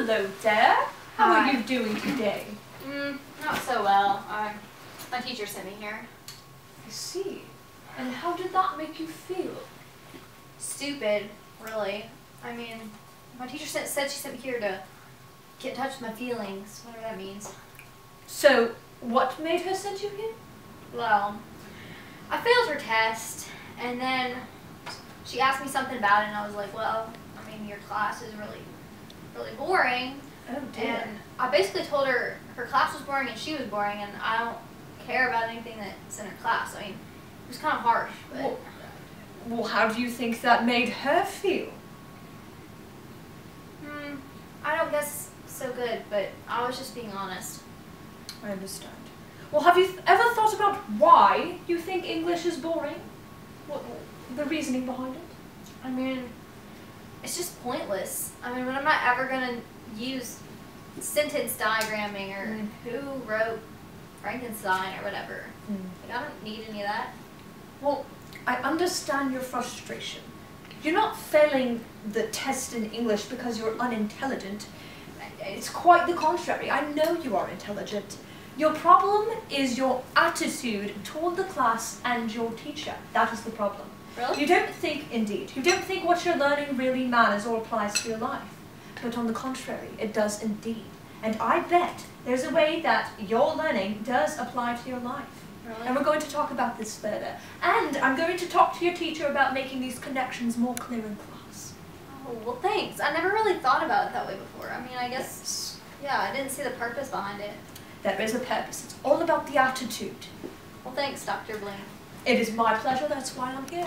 Hello there. How Hi. are you doing today? Mm, not so well. Uh, my teacher sent me here. I see. And how did that make you feel? Stupid, really. I mean, my teacher sent, said she sent me here to get in touch with my feelings, whatever that means. So, what made her send you here? Well, I failed her test, and then she asked me something about it, and I was like, well, I mean, your class is really, really boring. Oh And I basically told her her class was boring and she was boring, and I don't care about anything that's in her class. I mean, it was kind of harsh, but Well, well, how do you think that made her feel? hmm, I don't guess so good. But I was just being honest. I understand. Well, have you th- ever thought about why you think English is boring? What the reasoning behind it? I mean, it's just pointless. I mean, when am I ever gonna use sentence diagramming or Mm. who wrote Frankenstein or whatever? Like, I don't need any of that. Well, I understand your frustration. You're not failing the test in English because you're unintelligent. It's quite the contrary. I know you are intelligent. Your problem is your attitude toward the class and your teacher. That is the problem. Really? You don't think, indeed, you don't think what you're learning really matters or applies to your life. But on the contrary, it does indeed. And I bet there's a way that your learning does apply to your life. Really? And we're going to talk about this further. And I'm going to talk to your teacher about making these connections more clear in class. Oh, well, thanks. I never really thought about it that way before. I mean, I guess, yes. yeah, I didn't see the purpose behind it. There is a purpose. It's all about the attitude. Well, thanks, Dr. Blaine. It is my pleasure. That's why I'm here.